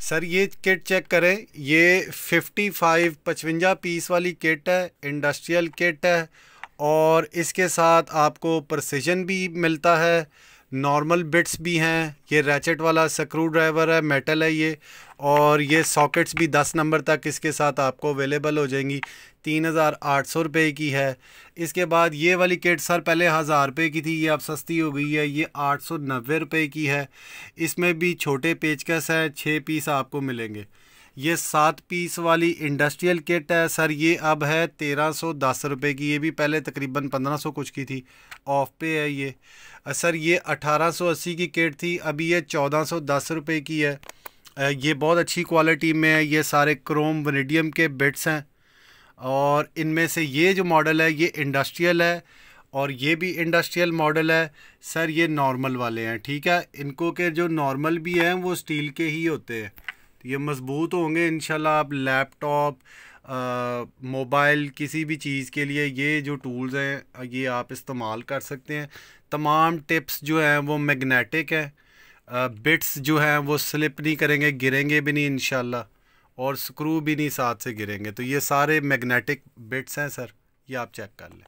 Sir, ये kit check करें। ये 55 पचवंजा पीस वाली किट है इंडस्ट्रियल किट है और इसके साथ आपको प्रसिजन भी मिलता है। नॉर्मल बिट्स भी हैं, ये रैचेट वाला स्क्रू ड्राइवर है, मेटल है ये, और ये सॉकेट्स भी दस नंबर तक इसके साथ आपको अवेलेबल हो जाएँगी। तीन हज़ार आठ सौ रुपये की है। इसके बाद ये वाली किट सर पहले हज़ार रुपये की थी, ये अब सस्ती हो गई है, ये आठ सौ नब्बे रुपये की है। इसमें भी छोटे पेचकस हैं छः पीस आपको मिलेंगे। ये सात पीस वाली इंडस्ट्रियल किट है सर, ये अब है तेरह सौ दस रुपये की। ये भी पहले तकरीबन पंद्रह सौ कुछ की थी। ऑफ़ पे है ये। सर, ये अठारह सौ अस्सी की किट थी। अभी ये चौदह सौ दस रुपये की है। ये बहुत अच्छी क्वालिटी में है। ये सारे क्रोम, वनीडियम के बिट्स हैं। और इनमें से ये जो मॉडल है, ये इंडस्ट्रियल है। और ये भी इंडस्ट्रियल मॉडल है। सर, ये नॉर्मल वाले हैं, ठीक है? इनको के जो नॉर्मल भी हैं, वो स्टील के ही होते हैं। तो ये मज़बूत होंगे इन आप लैपटॉप मोबाइल किसी भी चीज़ के लिए, ये जो टूल्स हैं, ये आप इस्तेमाल कर सकते हैं। तमाम टिप्स जो हैं वो मैग्नेटिक है बिट्स जो हैं वो स्लिप नहीं करेंगे, गिरेंगे भी नहीं इन और स्क्रू भी नहीं साथ से गिरेंगे। तो ये सारे मैग्नेटिक बिट्स हैं सर, ये आप चेक कर लें।